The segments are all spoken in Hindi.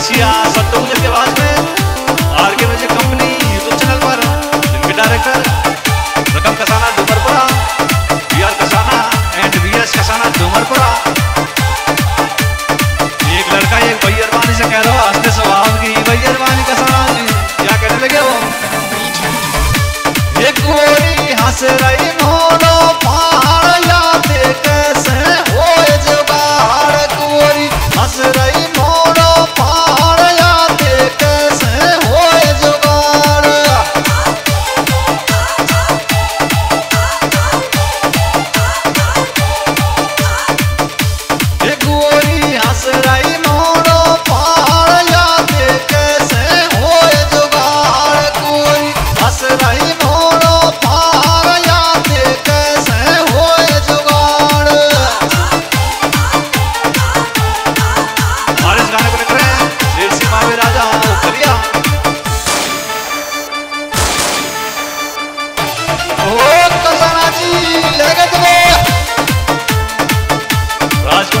रशिया सत्तों के आवाज़ में आर के वजह कंपनी यूट्यूब चैनल पर, जिनके डायरेक्टर रकम Kasana Dumarpura V R Kasana and V S Kasana Dumarpura. एक लड़का, एक भैयरवानी से कह रहा हँसते स्वभाव की भैयरवानी कसाना क्या कहने लगे वो? एक गोरी हंस रही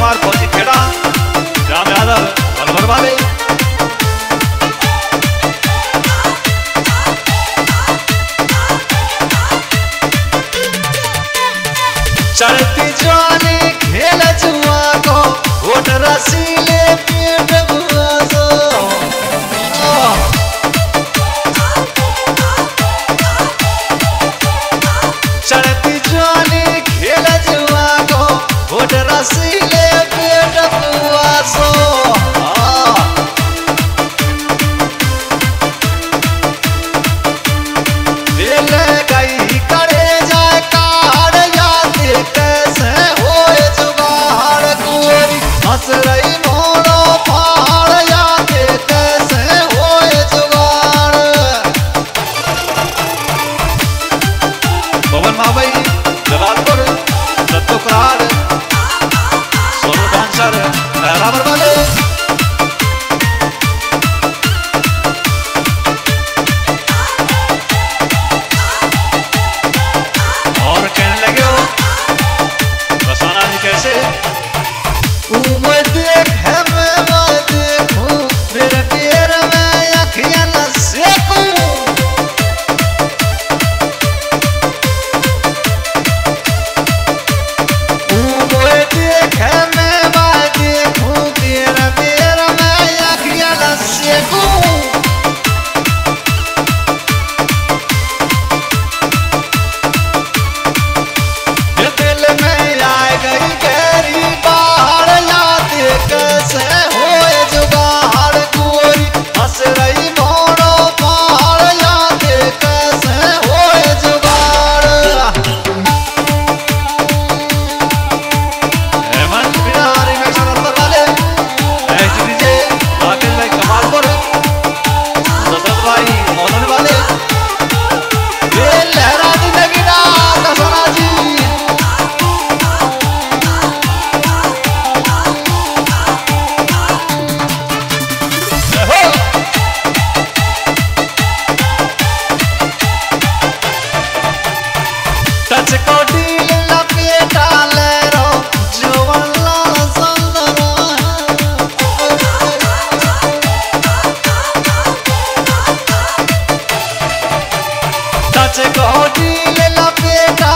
कुमार फौजी खेड़ा। राम यादव अलवर वाले चलती जाने खेल जुआ को वोट रसी नाच गौरी लपेटा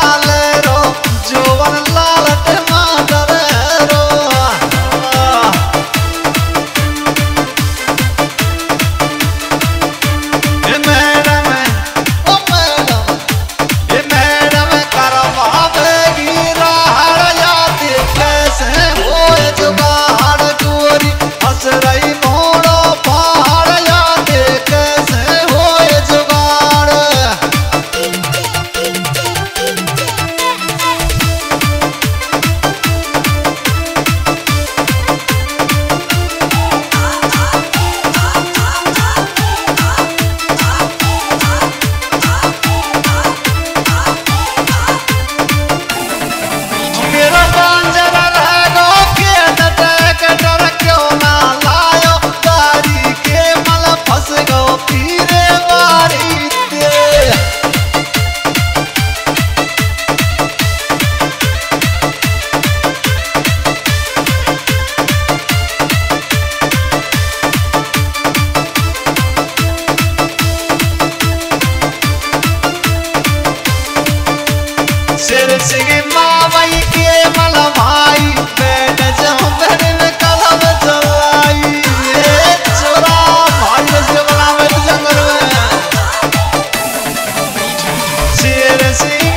से